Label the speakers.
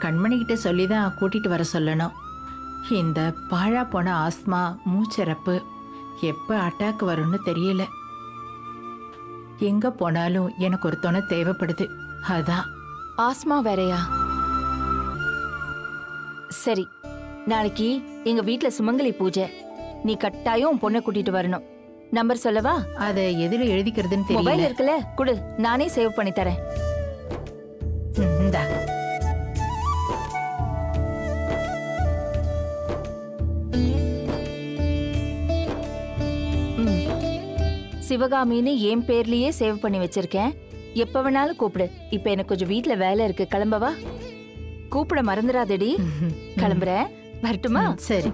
Speaker 1: கண்மணி கிட்ட சொல்லி தான் கூட்டிட்டு வர சொல்லணும். இந்த பாழா போன ஆஸ்மா மூச்சரப்பு எப்ப அட்டாக் வரும்னு தெரியல. எங்க போனாலும் எனக்கு ஒரு துணை தேவைப்படுது. அதான்.
Speaker 2: ஆஸ்மா வேறயா? சரி நாளைக்கு எங்க வீட்ல சுமங்கலி பூஜை. நீ கட்டாயம் பொண்ணை கூட்டிட்டு வரணும். நம்பர் சொல்லவா?
Speaker 1: அதை எதுல எழுதிக்கிறதுன்னு தெரியல.
Speaker 2: இருக்குல்ல குடு. நானே சேவ் பண்ணி தரேன். சிவகாமின்னு என் பேர்லயே சேவ் பண்ணி வச்சிருக்கேன். எப்ப வேணாலும் கூப்பிடு. இப்ப எனக்கு கொஞ்சம் வீட்ல வேலை இருக்கு. கிளம்பவா? கூப்பிட மறந்துடாதடி. கிளம்புறேன். வரட்டுமா?
Speaker 1: சரி.